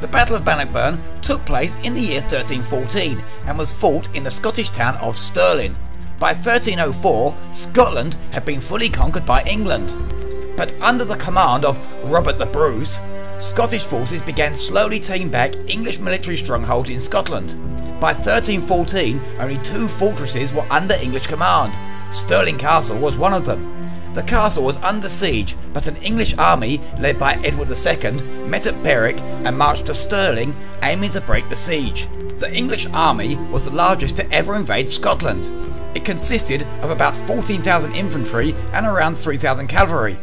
The Battle of Bannockburn took place in the year 1314 and was fought in the Scottish town of Stirling. By 1304, Scotland had been fully conquered by England. But under the command of Robert the Bruce, Scottish forces began slowly taking back English military strongholds in Scotland. By 1314, only two fortresses were under English command. Stirling Castle was one of them. The castle was under siege, but an English army led by Edward II met at Berwick and marched to Stirling, aiming to break the siege. The English army was the largest to ever invade Scotland. It consisted of about 14,000 infantry and around 3,000 cavalry.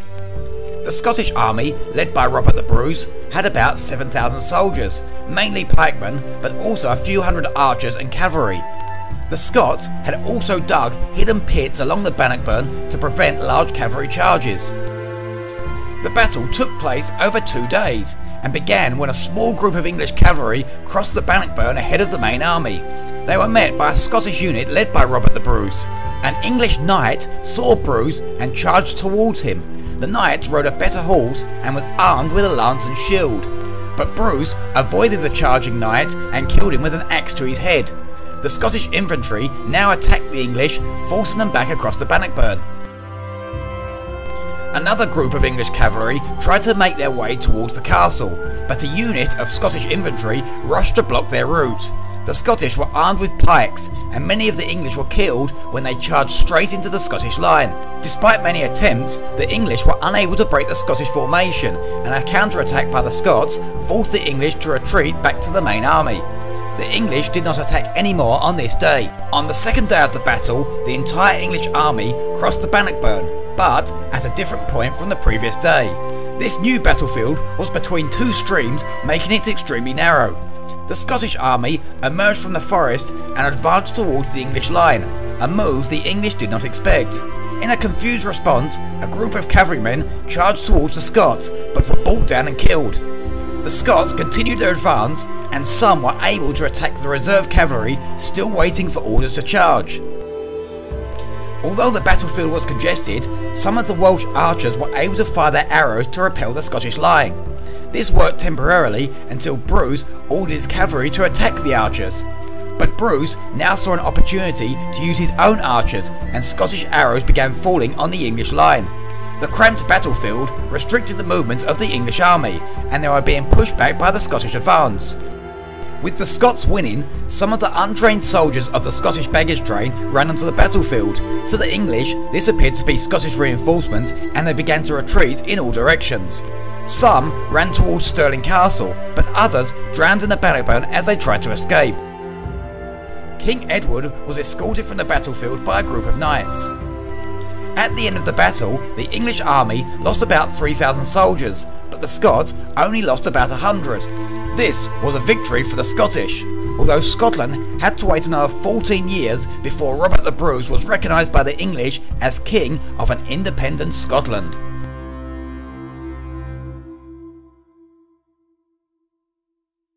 The Scottish army, led by Robert the Bruce, had about 7,000 soldiers, mainly pikemen, but also a few hundred archers and cavalry. The Scots had also dug hidden pits along the Bannockburn to prevent large cavalry charges. The battle took place over two days and began when a small group of English cavalry crossed the Bannockburn ahead of the main army. They were met by a Scottish unit led by Robert the Bruce. An English knight saw Bruce and charged towards him. The knight rode a better horse and was armed with a lance and shield. But Bruce avoided the charging knight and killed him with an axe to his head the Scottish infantry now attacked the English, forcing them back across the Bannockburn. Another group of English cavalry tried to make their way towards the castle, but a unit of Scottish infantry rushed to block their route. The Scottish were armed with pikes, and many of the English were killed when they charged straight into the Scottish line. Despite many attempts, the English were unable to break the Scottish formation, and a counterattack by the Scots forced the English to retreat back to the main army. The English did not attack anymore on this day. On the second day of the battle, the entire English army crossed the Bannockburn, but at a different point from the previous day. This new battlefield was between two streams, making it extremely narrow. The Scottish army emerged from the forest and advanced towards the English line, a move the English did not expect. In a confused response, a group of cavalrymen charged towards the Scots, but were brought down and killed. The Scots continued their advance and some were able to attack the reserve cavalry still waiting for orders to charge. Although the battlefield was congested, some of the Welsh archers were able to fire their arrows to repel the Scottish line. This worked temporarily until Bruce ordered his cavalry to attack the archers. But Bruce now saw an opportunity to use his own archers and Scottish arrows began falling on the English line. The cramped battlefield restricted the movements of the English army, and they were being pushed back by the Scottish advance. With the Scots winning, some of the untrained soldiers of the Scottish baggage train ran onto the battlefield. To the English, this appeared to be Scottish reinforcements and they began to retreat in all directions. Some ran towards Stirling Castle, but others drowned in the Bannockburn as they tried to escape. King Edward was escorted from the battlefield by a group of knights. At the end of the battle, the English army lost about 3,000 soldiers, but the Scots only lost about 100. This was a victory for the Scottish, although Scotland had to wait another 14 years before Robert the Bruce was recognised by the English as King of an independent Scotland.